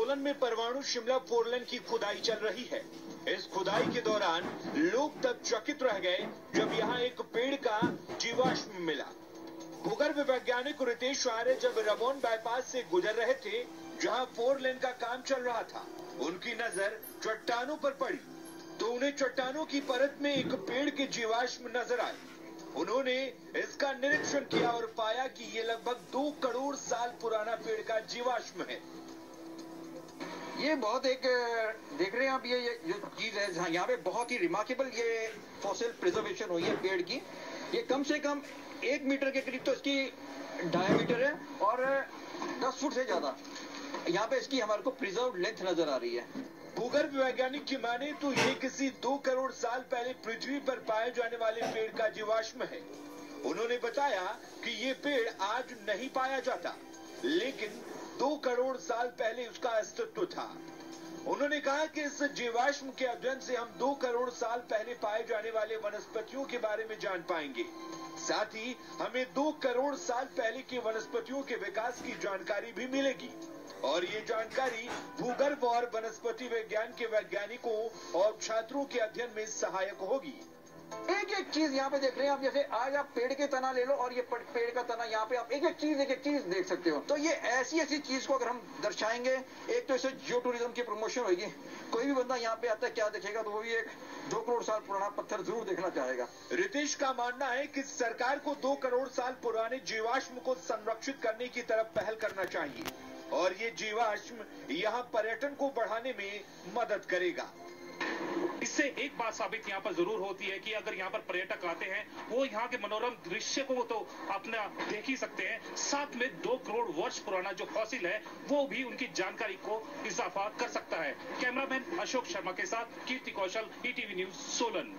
सोलन में परमाणु शिमला फोरलेन की खुदाई चल रही है। इस खुदाई के दौरान लोग तब चकित रह गए जब यहाँ एक पेड़ का जीवाश्म मिला। भूगर्भ वैज्ञानिक रितेश आर्य जब रमोन बाईपास से गुजर रहे थे, जहाँ फोर लेन का काम चल रहा था, उनकी नज़र चट्टानों पर पड़ी। तो उन्हें चट्टानों की परत में एक पेड़ के जीवाश्म नज़र आए। उन्होंने इसका निरीक्षण किया और पाया कि ये लगभग दो करोड़ साल पुराना पेड़ का जीवाश्म है। ये बहुत एक देख रहे हैं आप, ये जो चीज़ है यहाँ पे बहुत ही रिमार्केबल ये फॉसिल प्रिजर्वेशन हुई है पेड़ की। ये कम से कम एक मीटर के करीब तो इसकी डायमीटर है और दस फुट से ज़्यादा। यहाँ पे इसकी हमारे को प्रिजर्व लेंथ नज़र आ रही है। भूगर्भ वैज्ञानिक की माने तो ये किसी दो करोड़ साल पहले पृथ्वी पर पाए जाने वाले पेड़ का जीवाश्म है। उन्होंने बताया कि ये पेड़ आज नहीं पाया जाता, लेकिन दो करोड़ साल पहले उसका अस्तित्व था। उन्होंने कहा कि इस जीवाश्म के अध्ययन से हम दो करोड़ साल पहले पाए जाने वाले वनस्पतियों के बारे में जान पाएँगे। साथ ही हमें दो करोड़ साल पहले की वनस्पतियों के विकास की जानकारी भी मिलेगी। और ये जानकारी भूगर्भ और वनस्पति विज्ञान के वैज्ञानिकों और छात्रों के अध्ययन में सहायक होगी। एक एक चीज़ यहाँ पे देख रहे हैं, आप जैसे आज आप पेड़ के तना ले लो और ये पेड़ का तना यहाँ पे आप एक एक चीज़, एक एक चीज़ देख सकते हो। तो ये ऐसी ऐसी चीज़ को अगर हम दर्शाएँगे, एक तो इसे जियो टूरिज़्म की प्रमोशन होगी। कोई भी बंदा यहाँ पे आता है, क्या देखेगा तो वो भी एक दो करोड़ साल पुराना पत्थर ज़रूर देखना चाहेगा। रितेश का मानना है कि सरकार को दो करोड़ साल पुराने जीवाश्म को संरक्षित करने की तरफ़ पहल करना चाहिए। और ये जीवाश्म यहाँ पर्यटन को बढ़ाने में मदद करेगा। इससे एक बात साबित यहाँ पर ज़रूर होती है कि अगर यहाँ पर पर्यटक आते हैं, वो यहाँ के मनोरम दृश्य को तो अपना देख ही सकते हैं। साथ में दो करोड़ वर्ष पुराना जो फॉसिल है, वो भी उनकी जानकारी को इजाफा कर सकता है। कैमरामैन अशोक शर्मा के साथ कीर्ति कौशल ईटीवी न्यूज़ सोलन।